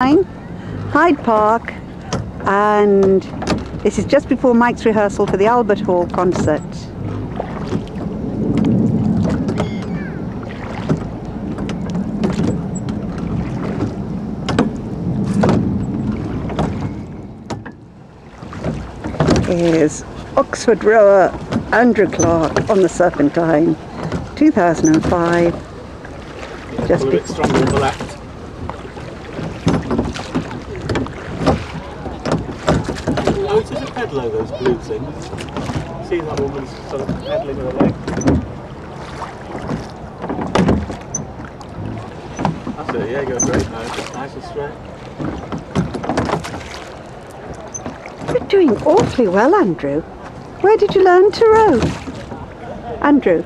Hyde Park and this is just before Mike's rehearsal for the Albert Hall concert. Here's Oxford rower Andrew Clark on the Serpentine, 2005. Just a bit stronger on the left. Those blue things. See that woman's sort of her leg. That's it, yeah, go great now. Nice and straight. You're doing awfully well, Andrew. Where did you learn to row? Andrew?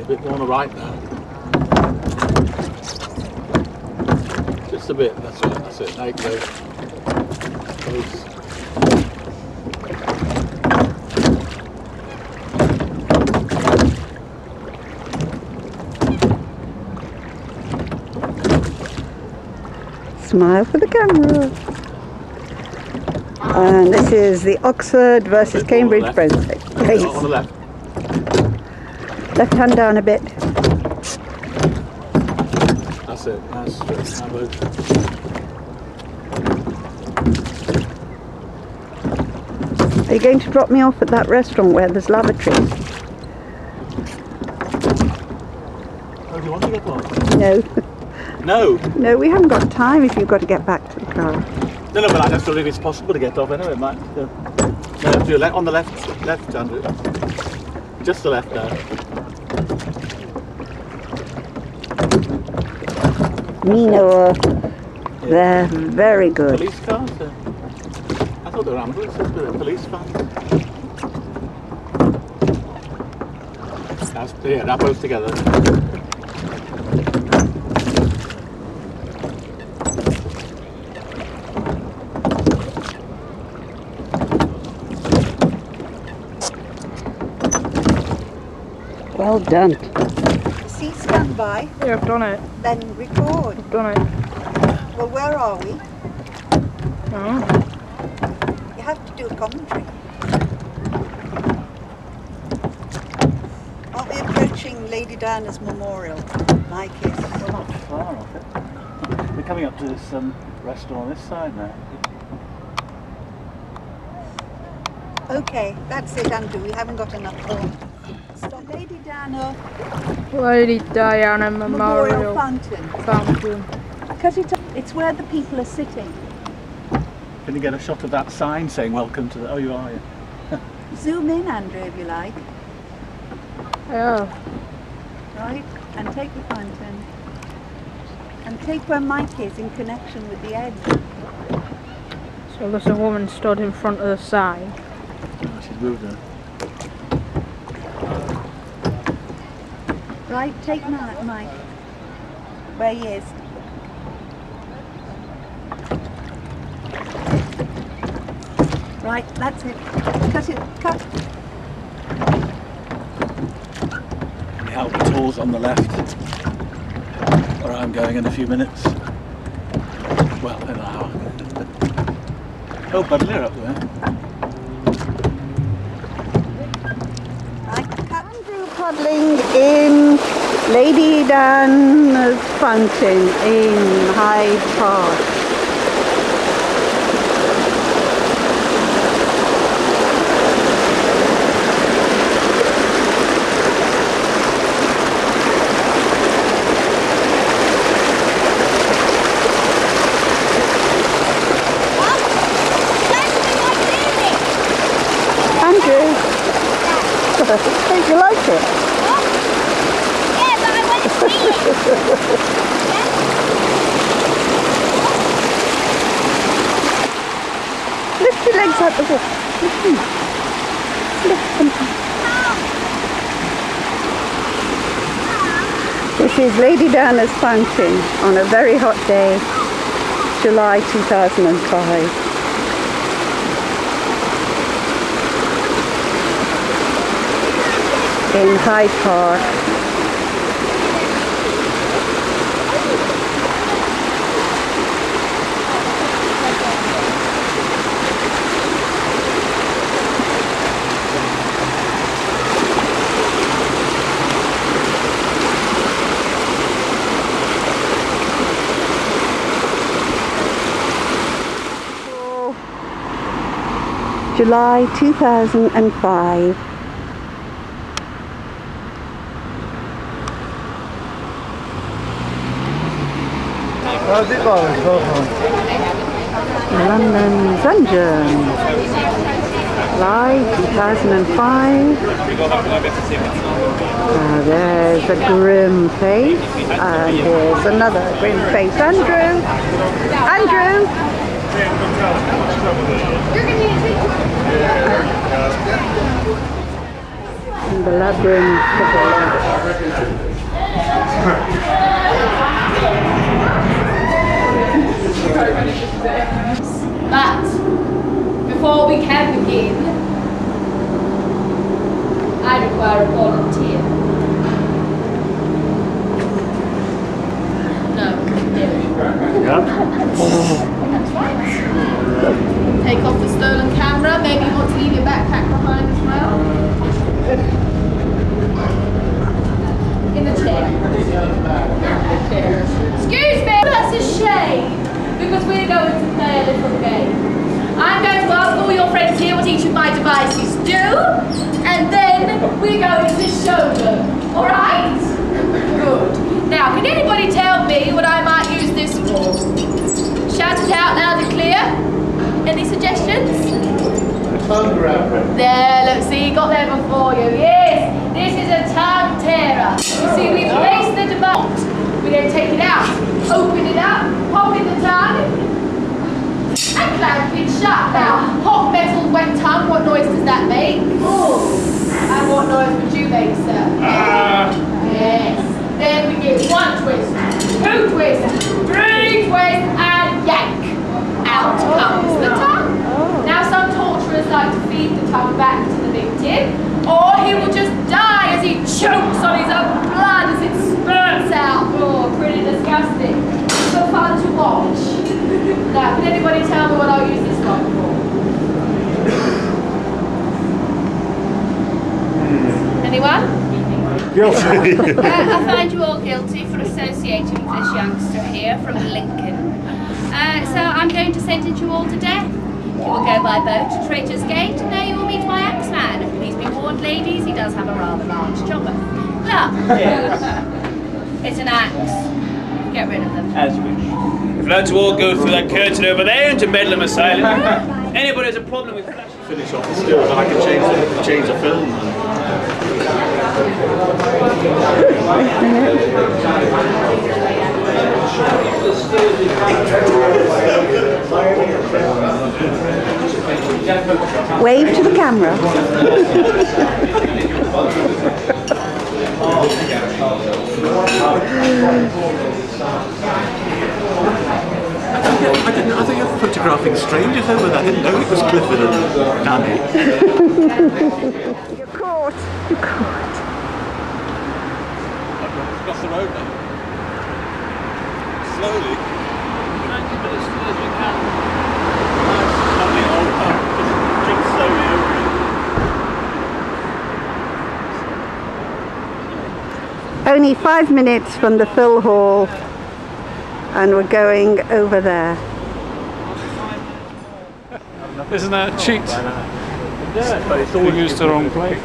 A bit more on the right now. Just a bit, that's it, that's it. Now you go. Close. Smile for the camera. And this is the Oxford versus A bit more on Cambridge left. On the left. Left hand down a bit. That's it. Nice straight. Now move. Are you going to drop me off at that restaurant where there's lavatories? Oh, do you want to get one? No, No. no, we haven't got time if you've got to get back to the car. No, no, but I don't believe it's possible to get off anyway, Mike. No, no to your le- on the left, left, Andrew. Just the left now. Nino, they're very good. Police cars? Uh, I thought they were ambulances, but they're police vans. That's, yeah, that both together. Well done. See, stand by, Yeah, I've done it. Then record. I've done it. Well, where are we? Oh, You have to do a commentary. Aren't we approaching Lady Diana's memorial? My kiss. We're not far off it. We're coming up to this um, restaurant on this side now. Okay, that's it, Andrew. We haven't got enough time. Stop. Lady Diana Lady Diana Memorial Memorial Fountain. Fountain. Because it, it's where the people are sitting. Can you get a shot of that sign saying welcome to the... Oh, you are, yeah. Zoom in, Andrew, if you like. Yeah. Right? And take the fountain. And take where Mike is in connection with the edge. So there's a woman stood in front of the sign. Oh, she's moved there. Right, take Ma- Mike. Where he is. Right, that's it. Cut it, cut. Now the Hall's on the left, where I'm going in a few minutes. Well, in an hour. oh, Budleer up there. Right. Andrew paddling in Lady Diana's Fountain in Hyde Park. Andrew, don't you like it? Lift your legs. This is Lady Diana's fountain on a very hot day. July 2005. In Hyde Park. July 2005. London Dungeon. July 2005. Uh, there's a grim face. And here's another grim face. Andrew! In the labyrinth of the light. But before we can begin, I require a volunteer. No, That's right. Take off the stolen camera. Maybe you want to leave your backpack behind as well. In the chair. Chair. Excuse me, that's a shame. Because we're going to play a little game. I'm going to ask all your friends here what each of my devices do, and then we're going to show them. Alright? Good. Now, can anybody tell me what I might use this for? Shout it out loud and clear. Any suggestions? There, look, see, you got there before you. Yes, this is a tongue tearer. You see, we place the device. We then take it out, open it up, pop in the tongue, and clamp it shut. Now, hot metal, wet tongue, what noise does that make? Oh, and what noise would you make, sir? Ah. Yes. Then we give one twist, two twists, three twists, and yank. Out comes the oh. tongue. Now some torturers like to feed the tongue back to the victim, or he will just die as he chokes on his own blood as it spurts out. Oh, pretty disgusting. But fun to watch. Now, can anybody tell me what I'll use this one for? Anyone? Uh, I find you all guilty for associating with this youngster here from Lincoln. Uh, so I'm going to sentence you all to death. You will go by boat to Traitor's Gate, and there you will meet my axeman. Please be warned, ladies, he does have a rather large chopper. Look, it's an axe. Get rid of them. As you wish. If you'd to all go through that curtain over there into Bedlam Asylum. Anybody has a problem with flash? Finish off the stills and I can change the, change the film. Wave to the camera. I didn't. I think you're photographing strangers over there. I didn't know it was Clifford and Danny. You're caught. You're caught. Across the road now. Slowly. Trying to as slow as we can. Nice, lovely old pub. Just drink slowly over it. Only five minutes from the Phil Hall, and we're going over there. Isn't that a cheat? But it's You used the wrong plate.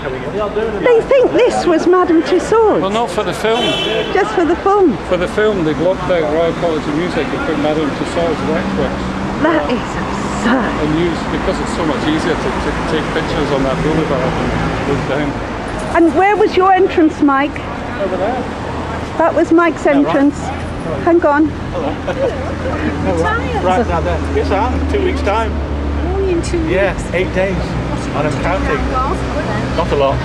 They think this was Madame Tussauds. Well, not for the film. just for the film. For the film, they blocked out Royal College of Music and put Madame Tussauds Waxworks That is absurd. and used because it's so much easier to, to take pictures on that boulevard and look down. And where was your entrance, Mike? Over there. That was Mike's entrance. Hang on. Right now then. Yes, I am. Two weeks time. Only in two Yeah, eight days. And I'm counting. Not a lot.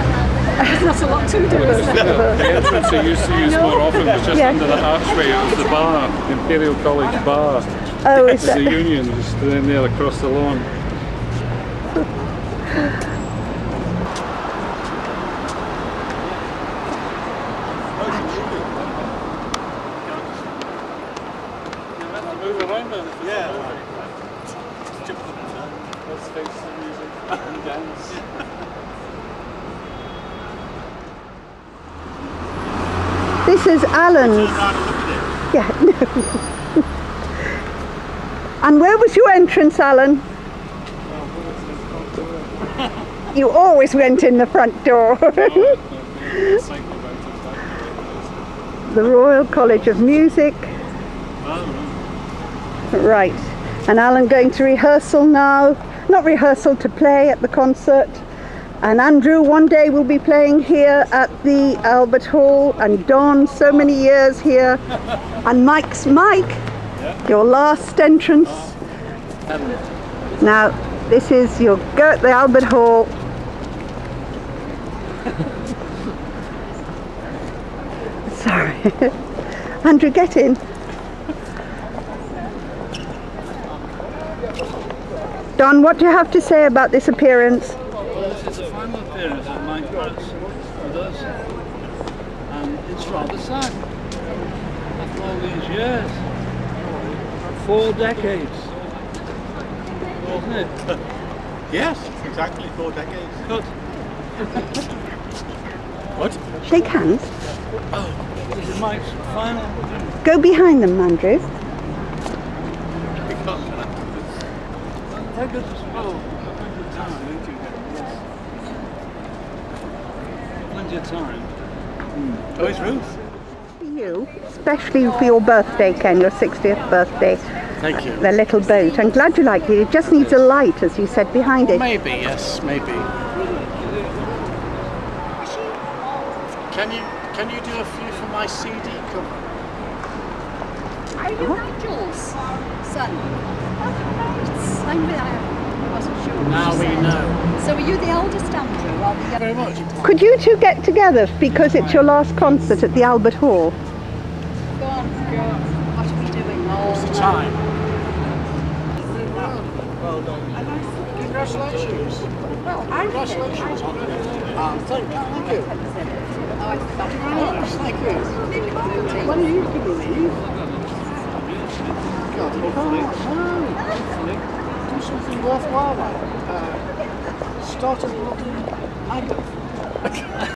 Not a lot to do, is there? The entrance they used to use more often was just Yeah. under the archway. It was the bar, Imperial College Bar. Oh, is There's a that? union just in there across the lawn. Move around then. Yeah. Let's face the music and dance. This is Alan's. Yeah. And where was your entrance, Alan? You always went in the front door. The Royal College of Music. Right. And Alan going to rehearsal now. Not rehearsal to play at the concert. And Andrew one day will be playing here at the Albert Hall and Don so many years here. And Mike's Mike, your last entrance. Now this is your go at the Albert Hall. Sorry. Andrew, get in. Don, what do you have to say about this appearance? Well, this the final appearance of Mike Morris with us, and it's rather sad. After all these years, four decades, wasn't it? Yes, exactly four decades. Cut. What? Shake hands. Oh, This is Mike's final. Go behind them, Andrew. Take us oh, plenty of time, ain't you? Plenty of time. Oh, it's Ruth. You, especially for your birthday, Ken, your 60th birthday, Thank you. the little boat. I'm glad you like it. It just needs a light, as you said, behind it. Maybe, yes, maybe. Can you can you do a few for my CD cover? Are you Nigel's son? I'm with I wasn't sure. what Now we said. know. So are you the oldest Andrew or the Very much. Could you two get together because it's your last concert at the Albert Hall? Go on, go on. What are we doing? What's the time? Well done. Congratulations. Congratulations on it. Ah, thank you. Thank you. Oh, I forgot. Thank you. When are you giving me? God, oh, no. Do something worthwhile like uh, start a bloody magnet.